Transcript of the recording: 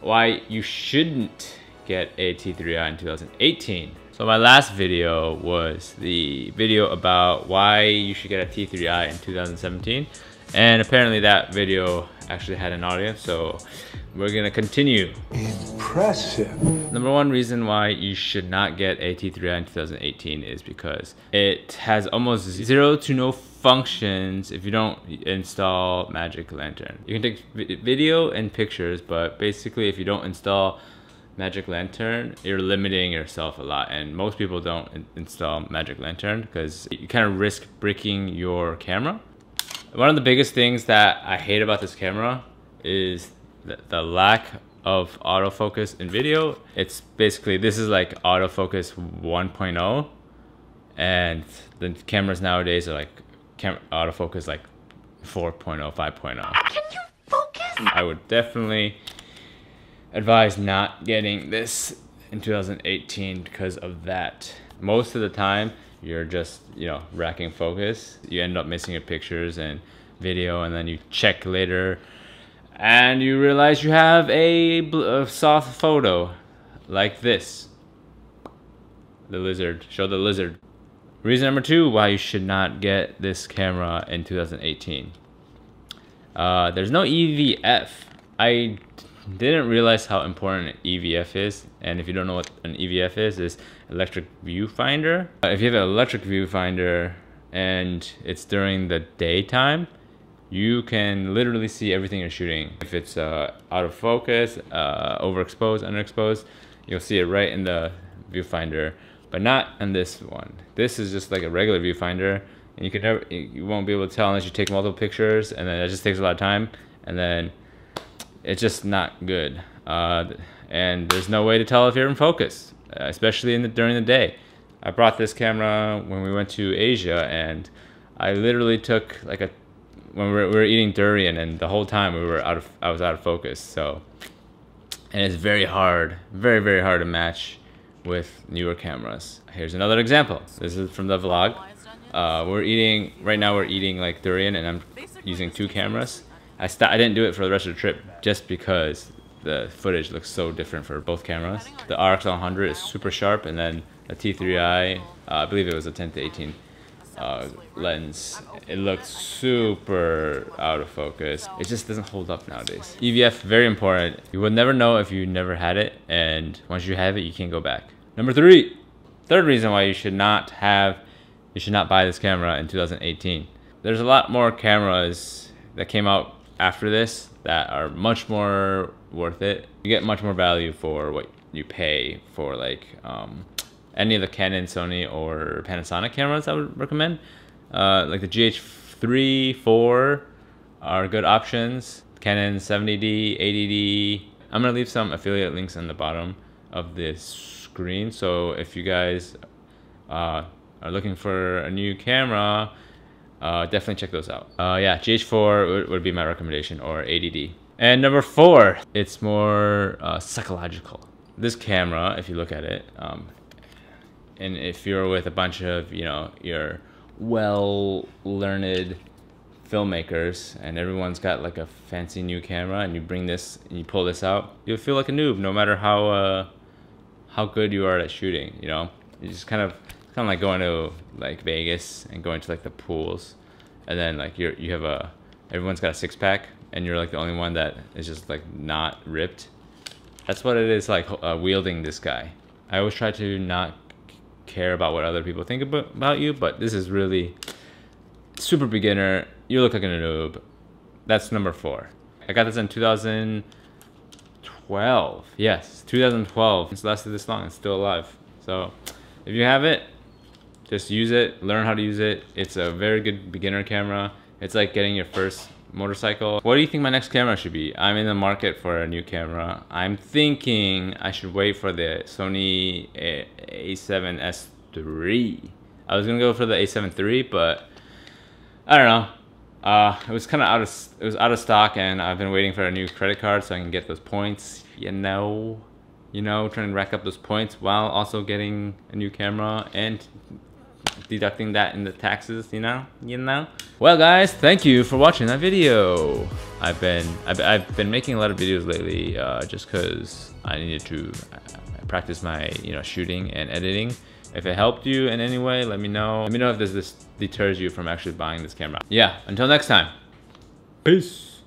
why you shouldn't get a T3i in 2018. So my last video was the video about why you should get a T3i in 2017. And apparently that video actually had an audience, so we're gonna continue. Impressive. Number one reason why you should not get a T3i in 2018 is because it has almost zero to no functions if you don't install Magic Lantern. You can take video and pictures, but basically if you don't install Magic Lantern, you're limiting yourself a lot. And most people don't in install Magic Lantern because you kind of risk breaking your camera. One of the biggest things that I hate about this camera is the, the lack of autofocus in video. It's basically, this is like autofocus 1.0 and the cameras nowadays are like cam autofocus like 4.0, 5.0. Can you focus? I would definitely advise not getting this in 2018 because of that. Most of the time, you're just you know racking focus you end up missing your pictures and video and then you check later and you realize you have a, a soft photo like this the lizard show the lizard reason number two why you should not get this camera in 2018 uh, there's no EVF I didn't realize how important EVF is. And if you don't know what an EVF is, is electric viewfinder. Uh, if you have an electric viewfinder and it's during the daytime, you can literally see everything you're shooting. If it's uh, out of focus, uh, overexposed, underexposed, you'll see it right in the viewfinder, but not in this one. This is just like a regular viewfinder, and you can never, you won't be able to tell unless you take multiple pictures, and then it just takes a lot of time, and then it's just not good. Uh, and there's no way to tell if you're in focus, especially in the, during the day. I brought this camera when we went to Asia, and I literally took like a when we were, we were eating durian, and the whole time we were out of I was out of focus. So, and it's very hard, very very hard to match with newer cameras. Here's another example. This is from the vlog. Uh, we're eating right now. We're eating like durian, and I'm using two cameras. I st- I didn't do it for the rest of the trip just because the footage looks so different for both cameras. The RX 100 is super sharp, and then the T3i, uh, I believe it was a 10 to 18 uh, lens. It looks super out of focus. It just doesn't hold up nowadays. EVF, very important. You will never know if you never had it, and once you have it, you can't go back. Number three, third reason why you should not have, you should not buy this camera in 2018. There's a lot more cameras that came out after this that are much more worth it. You get much more value for what you pay for like um, any of the Canon, Sony, or Panasonic cameras I would recommend. Uh, like the GH3, 4 are good options. Canon 70D, 80D. I'm gonna leave some affiliate links on the bottom of this screen. So if you guys uh, are looking for a new camera, uh, definitely check those out. Uh, yeah, GH4 would, would, be my recommendation, or 80D. And number four, it's more uh, psychological. This camera, if you look at it, um, and if you're with a bunch of, you know, your well-learned filmmakers and everyone's got like a fancy new camera and you bring this and you pull this out, you'll feel like a noob no matter how uh, how good you are at shooting, you know? You just kind of kind of like going to like Vegas and going to like the pools, and then like you're you have a everyone's got a six pack and you're like the only one that is just like not ripped. That's what it is like uh, wielding this guy. I always try to not care about what other people think about, about you, but this is really super beginner. You look like a noob. That's number four. I got this in 2012. Yes, 2012. It's lasted this long. It's still alive. So if you have it, just use it, learn how to use it. It's a very good beginner camera. It's like getting your first motorcycle. What do you think my next camera should be? I'm in the market for a new camera. I'm thinking I should wait for the Sony a7S III. I was gonna go for the a7 III, but I don't know. Uh, it was kind of out of it was out of stock, and I've been waiting for a new credit card so I can get those points. You know, you know, trying to rack up those points while also getting a new camera and deducting that in the taxes, you know, you know. Well, guys, thank you for watching that video. I've been I've, I've been making a lot of videos lately, uh, just cause I needed to uh, practice my you know shooting and editing. If it helped you in any way, let me know. Let me know if this, this deters you from actually buying this camera. Yeah, until next time. Peace.